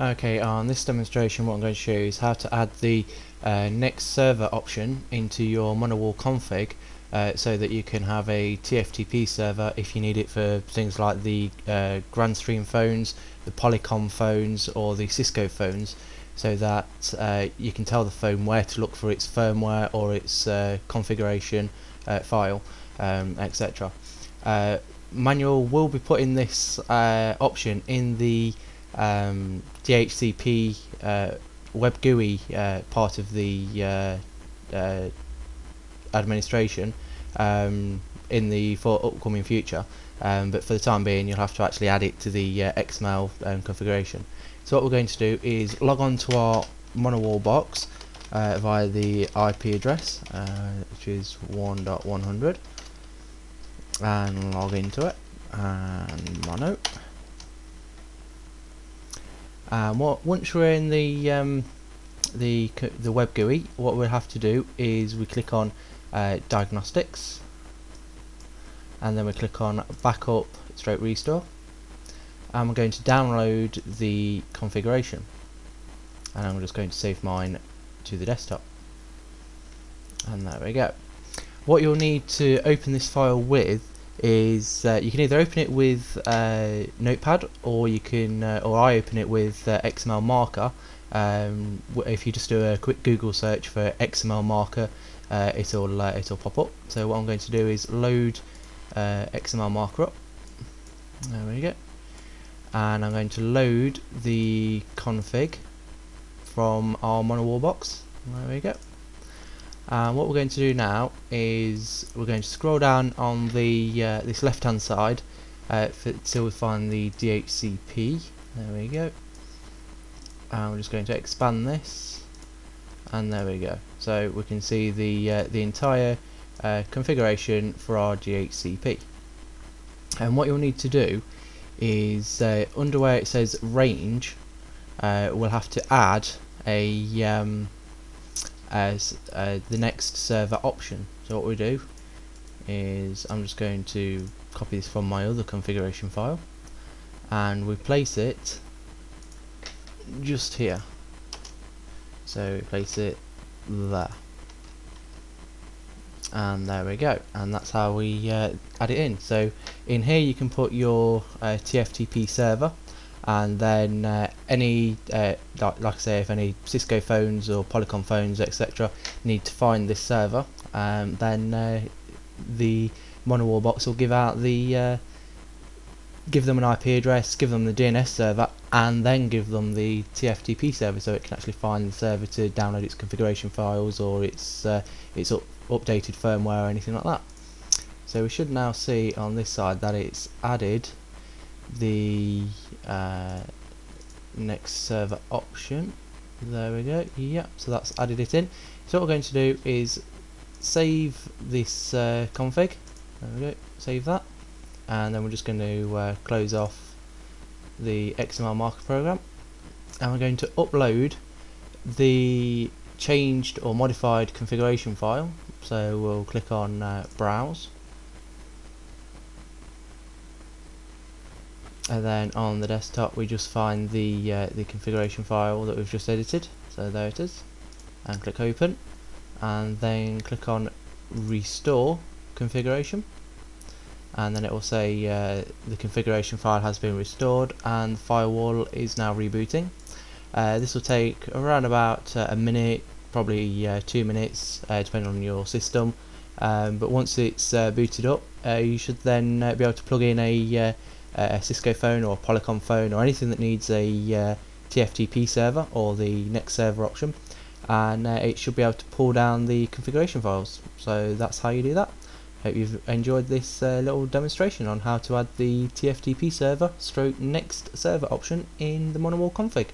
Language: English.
Okay, on this demonstration what I'm going to show you is how to add the uh, next server option into your Monowall config uh, so that you can have a TFTP server if you need it for things like the uh, Grandstream phones, the Polycom phones or the Cisco phones so that uh, you can tell the phone where to look for its firmware or its uh, configuration uh, file um, etc. Manuel will be putting this option in the um, DHCP uh, web GUI uh, part of the uh, uh, administration um, in the for upcoming future. Um, but for the time being you'll have to actually add it to the uh, XML um, configuration. So what we're going to do is log on to our monowall box via the IP address which is 1.100 and log into it and mono um, what, once we're in the um, the the web GUI, what we'll have to do is we click on uh, diagnostics, and then we click on backup stroke restore, and we're going to download the configuration, and I'm just going to save mine to the desktop, and there we go. What you'll need to open this file with is uh, you can either open it with uh, Notepad or you can uh, or I open it with uh, XML marker. Um, if you just do a quick Google search for XML marker uh, it'll uh, it'll pop up. So what I'm going to do is load XML marker up. There we go. And I'm going to load the config from our monowall box. There we go and what we're going to do now is we're going to scroll down on the uh, this left hand side uh, until we find the DHCP there we go. And we're just going to expand this. And there we go. So we can see the uh, the entire uh, configuration for our DHCP and what you'll need to do is uh, under where it says range uh, we'll have to add a um, as uh, the next server option. So what we do is I'm just going to copy this from my other configuration file and we place it just here. So we place it there. And there we go, and that's how we uh, add it in. So in here you can put your uh, TFTP server and then uh, any uh, like, I say if any Cisco phones or Polycom phones etc need to find this server um, then uh, the monowall box will give out the uh, give them an IP address give them the DNS server and then give them the TFTP server so it can actually find the server to download its configuration files or its uh, its up updated firmware or anything like that. So we should now see on this side that it's added the uh, next server option. There we go. Yep so that's added it in. So what we're going to do is save this uh, config. There we go. Save that. And then we're just going to uh, close off the XML marker program. And we're going to upload the changed or modified configuration file. So we'll click on uh, browse and then on the desktop we just find the uh, the configuration file that we've just edited. So there it is. And click open. And then click on restore configuration. And then it will say uh, the configuration file has been restored and firewall is now rebooting. Uh, this will take around about uh, a minute probably uh, two minutes uh, depending on your system. Um, but once it's booted up you should then be able to plug in a a Cisco phone or a Polycom phone or anything that needs a uh, TFTP server or the next server option and uh, it should be able to pull down the configuration files. So that's how you do that. Hope you've enjoyed this uh, little demonstration on how to add the TFTP server stroke next server option in the monowall config